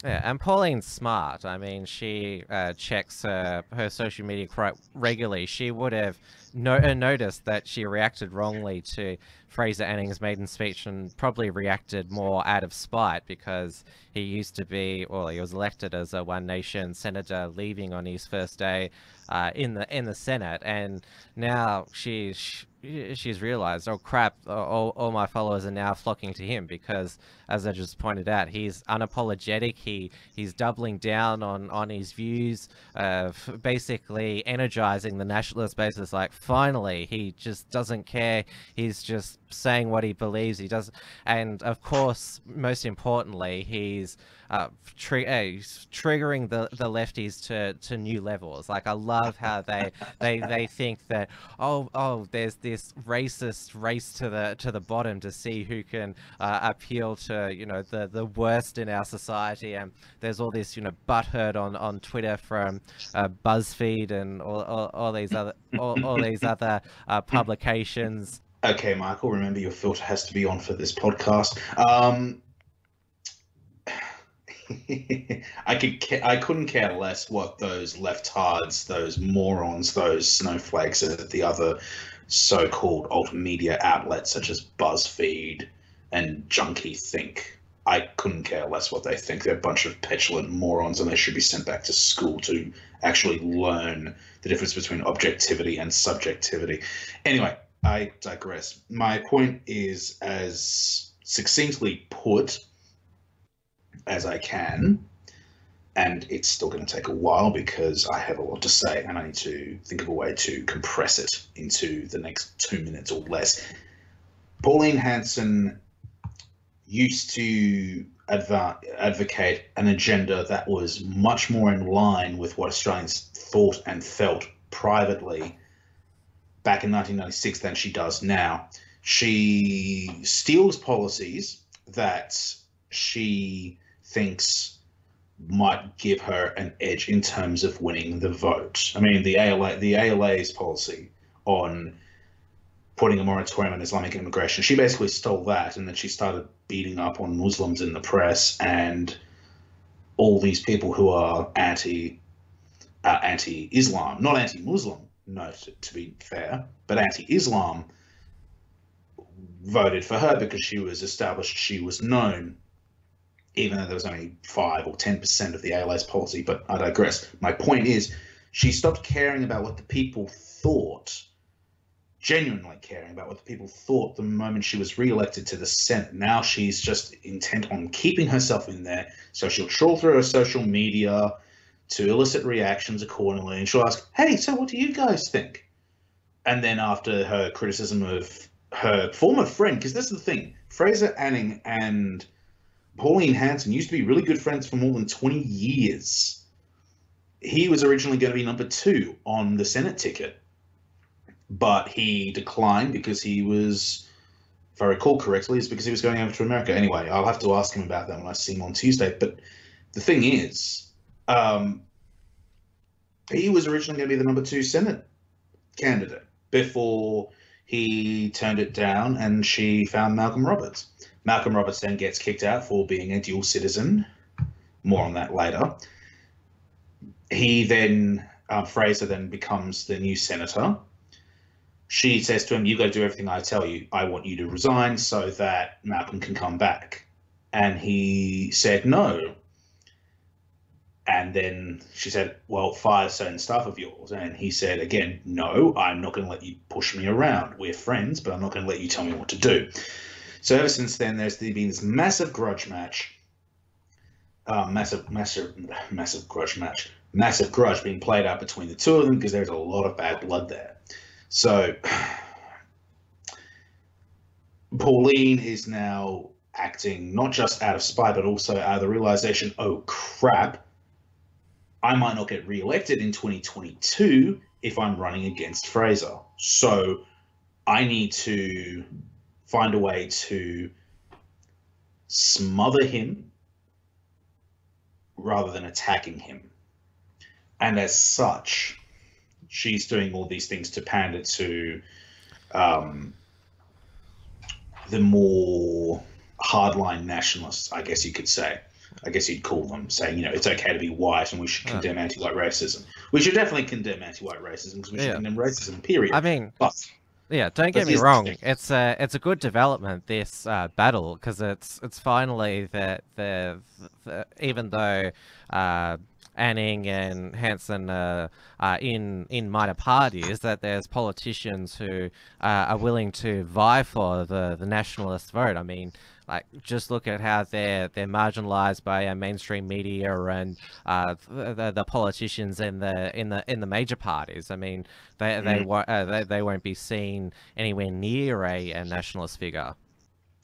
Speaker 1: Yeah, and Pauline's smart. I mean, she uh, checks uh, her social media quite regularly. She would have no- uh, noticed that she reacted wrongly to Fraser Anning's maiden speech and probably reacted more out of spite because he used to be, well, he was elected as a One Nation senator, leaving on his first day uh, in the in the Senate, and now she's she's realized, oh crap, all, all my followers are now flocking to him because, as I just pointed out, he's unapologetic. He he's doubling down on on his views, basically energizing the nationalist base. It's like finally he just doesn't care. He's just saying what he believes. He does, and of course, most importantly, he's uh, uh, triggering the, the lefties to, to new levels. Like I love how they they they think that oh oh there's this racist race to the to the bottom to see who can uh, appeal to you know the the worst in our society, and there's all this you know butthurt on on Twitter from uh, BuzzFeed and all, all, all, these other all, all these other uh, publications.
Speaker 3: Okay, Michael. Remember your filter has to be on for this podcast. Um, I could I couldn't care less what those leftards, those morons, those snowflakes at the other so-called alt media outlets such as BuzzFeed and Junkee think. I couldn't care less what they think. They're a bunch of petulant morons, and they should be sent back to school to actually learn the difference between objectivity and subjectivity. Anyway, I digress. My point is as succinctly put as I can. And it's still going to take a while because I have a lot to say and I need to think of a way to compress it into the next two minutes or less. Pauline Hanson used to adv- advocate an agenda that was much more in line with what Australians thought and felt privately back in 1996 than she does now she steals policies that she thinks might give her an edge in terms of winning the vote. I mean, the ALA, the ALA's policy on putting a moratorium on Islamic immigration, she basically stole that, and then she started beating up on Muslims in the press and all these people who are anti uh, anti-Islam, not anti-Muslim, no, to, to be fair, but anti-Islam voted for her because she was established, she was known, even though there was only five or ten percent of the ALA's policy. But I digress. My point is, she stopped caring about what the people thought, genuinely caring about what the people thought the moment she was re-elected to the Senate. Now she's just intent on keeping herself in there, so she'll trawl through her social media to elicit reactions accordingly, and she'll ask, "Hey, so what do you guys think?" And then after her criticism of her former friend, because this is the thing, Fraser Anning and Pauline Hanson used to be really good friends for more than 20 years. He was originally going to be number two on the Senate ticket, but he declined because he was, if I recall correctly, is because he was going over to America. Anyway, I'll have to ask him about that when I see him on Tuesday. But the thing is, um, he was originally going to be the number two Senate candidate before he turned it down and she found Malcolm Roberts. Malcolm Roberts then gets kicked out for being a dual citizen. More on that later. He then, uh, Fraser then becomes the new senator. She says to him, You got to do everything I tell you. I want you to resign so that Malcolm can come back. And he said, No, and then she said, Well, fire certain staff of yours. And he said, Again, no, I'm not going to let you push me around. We're friends, but I'm not going to let you tell me what to do. So ever since then, there's been this massive grudge match. Uh, massive, massive, massive grudge match. Massive grudge being played out between the two of them because there's a lot of bad blood there. So Pauline is now acting not just out of spite, but also out of the realization, oh crap, I might not get re-elected in 2022 if I'm running against Fraser. So I need to find a way to smother him rather than attacking him. And as such, she's doing all these things to pander to um, the more hardline nationalists, I guess you could say. I guess you'd call them, saying, you know, it's okay to be white and we should condemn yeah. anti-white racism. We should definitely condemn anti-white racism because we should yeah. condemn racism. Period.
Speaker 1: I mean,
Speaker 3: but
Speaker 1: yeah, don't get me wrong. It's a it's a good development this uh, battle because it's it's finally that the, the, even though uh, Anning and Hanson uh, are in in minor parties, that there's politicians who uh, are willing to vie for the the nationalist vote. I mean, like just look at how they're they're marginalized by uh, mainstream media and uh, the, the politicians in the in the in the major parties. I mean, they mm. they, won't, uh, they they won't be seen anywhere near a, a nationalist figure.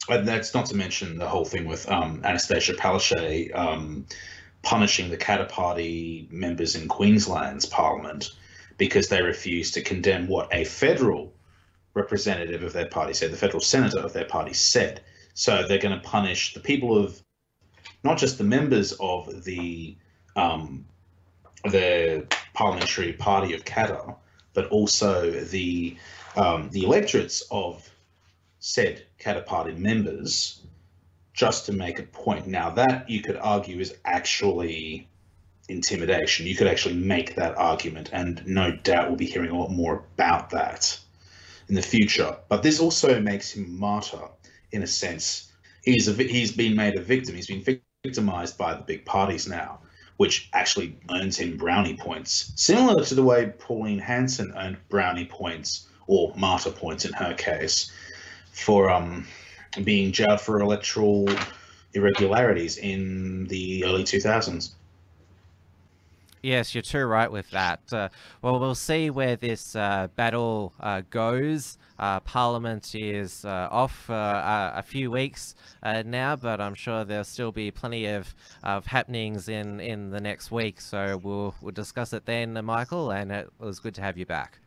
Speaker 3: And that's not to mention the whole thing with um, Annastacia Palaszczuk um, punishing the Katter Party members in Queensland's parliament because they refused to condemn what a federal representative of their party said, the federal senator of their party said. So they're going to punish the people of not just the members of the um, the parliamentary party of Katter, but also the um, the electorates of said Katter party members, just to make a point. Now that you could argue is actually intimidation. You could actually make that argument, and no doubt we'll be hearing a lot more about that in the future. But this also makes him martyr in a sense. He's a, he's been made a victim. He's been victimized by the big parties now, which actually earns him brownie points, similar to the way Pauline Hanson earned brownie points or martyr points in her case for um, being jailed for electoral irregularities in the early 2000s.
Speaker 1: Yes, you're too right with that. Uh, well, we'll see where this uh, battle uh, goes. Uh, Parliament is uh, off for uh, a few weeks now, but I'm sure there'll still be plenty of, of happenings in, in the next week. So we'll we'll discuss it then, Michael. And it was good to have you back.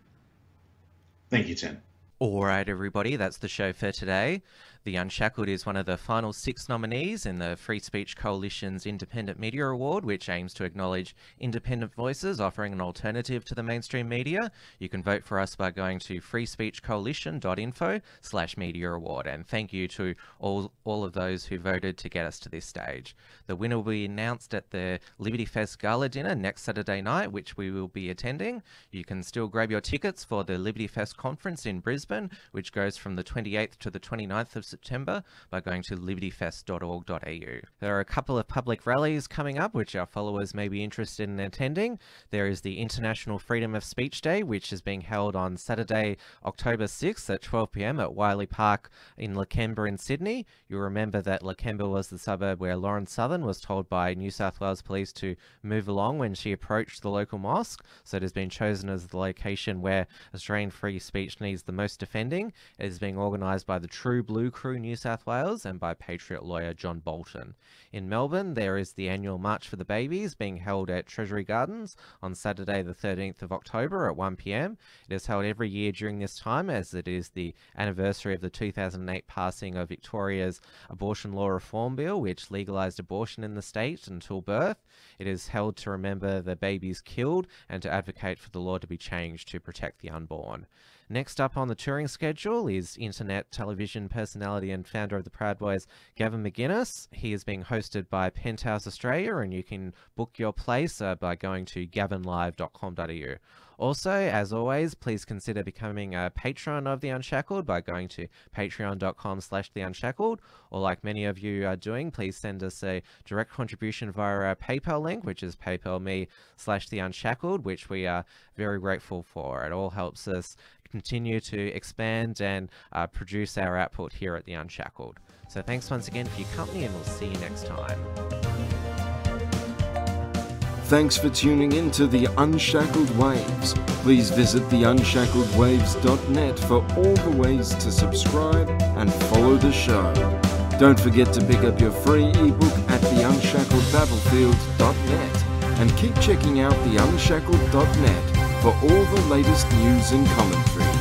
Speaker 3: Thank you, Tim.
Speaker 1: All right, everybody, that's the show for today. The Unshackled is one of the final six nominees in the Free Speech Coalition's Independent Media Award, which aims to acknowledge independent voices offering an alternative to the mainstream media. You can vote for us by going to freespeechcoalition.info slash media award. And thank you to all, all of those who voted to get us to this stage. The winner will be announced at the Liberty Fest Gala Dinner next Saturday night, which we will be attending. You can still grab your tickets for the Liberty Fest conference in Brisbane, which goes from the 28th to the 29th of September by going to libertyfest.org.au. There are a couple of public rallies coming up which our followers may be interested in attending. There is the International Freedom of Speech Day, which is being held on Saturday, October 6th at 12pm at Wiley Park in Lakemba in Sydney. You'll remember that Lakemba was the suburb where Lauren Southern was told by New South Wales Police to move along when she approached the local mosque, so it has been chosen as the location where Australian free speech needs the most defending. It is being organised by the True Blue Crew New South Wales and by Patriot lawyer John Bolton. In Melbourne, there is the annual March for the Babies being held at Treasury Gardens on Saturday, the 13th of October at 1pm. It is held every year during this time as it is the anniversary of the 2008 passing of Victoria's Abortion Law Reform Bill, which legalised abortion in the state until birth. It is held to remember the babies killed and to advocate for the law to be changed to protect the unborn. Next up on the touring schedule is internet television personality and founder of the Proud Boys, Gavin McInnes. He is being hosted by Penthouse Australia, and you can book your place uh, by going to gavinlive.com.au. Also, as always, please consider becoming a patron of The Unshackled by going to patreon.com slash The Unshackled, or like many of you are doing, please send us a direct contribution via our PayPal link, which is paypal.me slash The Unshackled, which we are very grateful for. It all helps us continue to expand and uh, produce our output here at The Unshackled. So thanks once again for your company, and we'll see you next time.
Speaker 2: Thanks for tuning in to The Unshackled Waves. Please visit theunshackledwaves.net for all the ways to subscribe and follow the show. Don't forget to pick up your free ebook at theunshackledbattlefield.net and keep checking out theunshackled.net for all the latest news and commentary.